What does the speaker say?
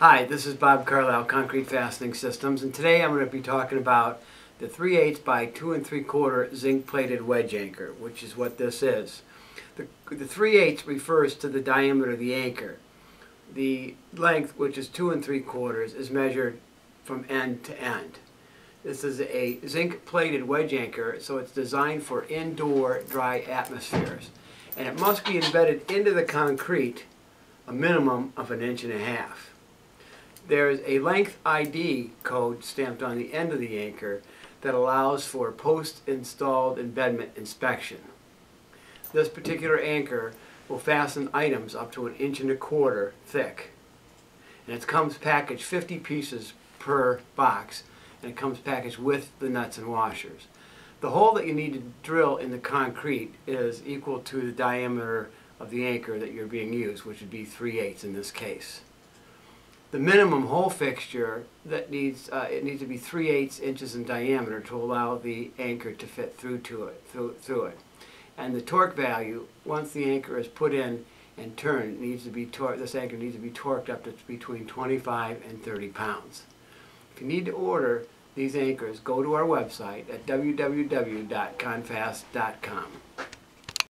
Hi, this is Bob Carlisle, Concrete Fastening Systems, and today I'm going to be talking about the 3 8 by 2 and 3 quarter zinc plated wedge anchor, which is what this is. The, the 3 8 refers to the diameter of the anchor. The length, which is 2 and 3 quarters, is measured from end to end. This is a zinc plated wedge anchor, so it's designed for indoor dry atmospheres. And it must be embedded into the concrete a minimum of an inch and a half. There's a length ID code stamped on the end of the anchor that allows for post-installed embedment inspection. This particular anchor will fasten items up to an inch and a quarter thick. And it comes packaged 50 pieces per box and it comes packaged with the nuts and washers. The hole that you need to drill in the concrete is equal to the diameter of the anchor that you're being used, which would be 3 eighths in this case. The minimum hole fixture that needs uh, it needs to be 3 eighths inches in diameter to allow the anchor to fit through to it through, through it. And the torque value, once the anchor is put in and turned, needs to be tor this anchor needs to be torqued up to between 25 and 30 pounds. If you need to order these anchors, go to our website at www.confast.com.